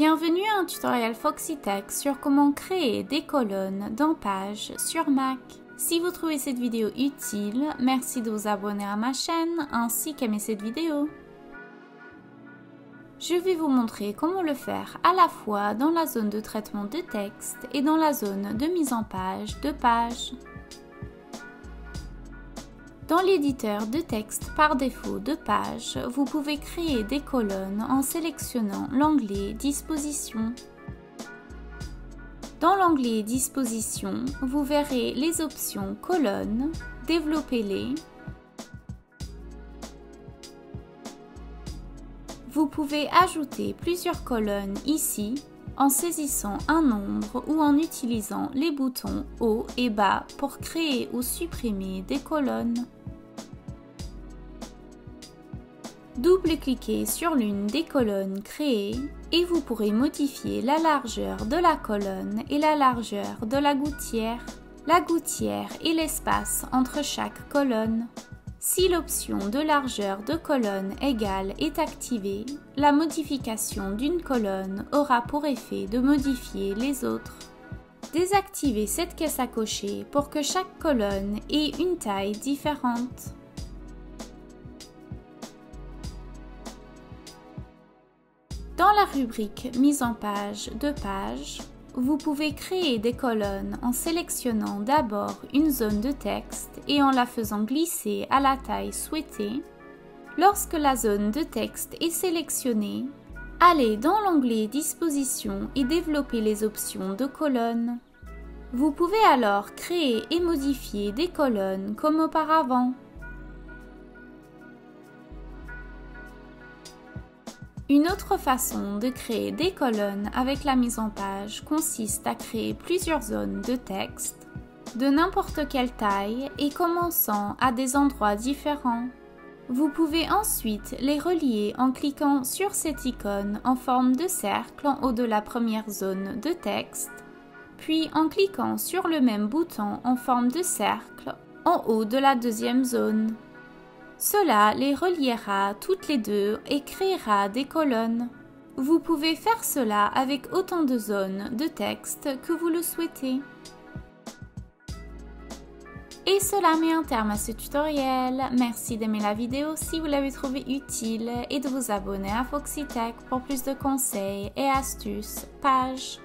Bienvenue à un tutoriel Foxytech sur comment créer des colonnes dans Page sur Mac. Si vous trouvez cette vidéo utile, merci de vous abonner à ma chaîne ainsi qu'aimer cette vidéo. Je vais vous montrer comment le faire à la fois dans la zone de traitement de texte et dans la zone de mise en page de page. Dans l'éditeur de texte par défaut de page, vous pouvez créer des colonnes en sélectionnant l'onglet Disposition. Dans l'onglet Disposition, vous verrez les options Colonnes, Développez-les. Vous pouvez ajouter plusieurs colonnes ici en saisissant un nombre ou en utilisant les boutons haut et bas pour créer ou supprimer des colonnes. Double-cliquez sur l'une des colonnes créées et vous pourrez modifier la largeur de la colonne et la largeur de la gouttière, la gouttière et l'espace entre chaque colonne. Si l'option de largeur de colonne égale est activée, la modification d'une colonne aura pour effet de modifier les autres. Désactivez cette caisse à cocher pour que chaque colonne ait une taille différente. Dans la rubrique Mise en page de page, vous pouvez créer des colonnes en sélectionnant d'abord une zone de texte et en la faisant glisser à la taille souhaitée. Lorsque la zone de texte est sélectionnée, allez dans l'onglet Disposition et développer les options de colonnes. Vous pouvez alors créer et modifier des colonnes comme auparavant. Une autre façon de créer des colonnes avec la mise en page consiste à créer plusieurs zones de texte de n'importe quelle taille et commençant à des endroits différents. Vous pouvez ensuite les relier en cliquant sur cette icône en forme de cercle en haut de la première zone de texte, puis en cliquant sur le même bouton en forme de cercle en haut de la deuxième zone. Cela les reliera toutes les deux et créera des colonnes. Vous pouvez faire cela avec autant de zones de texte que vous le souhaitez. Et cela met un terme à ce tutoriel. Merci d'aimer la vidéo si vous l'avez trouvé utile et de vous abonner à Foxytech pour plus de conseils et astuces. Page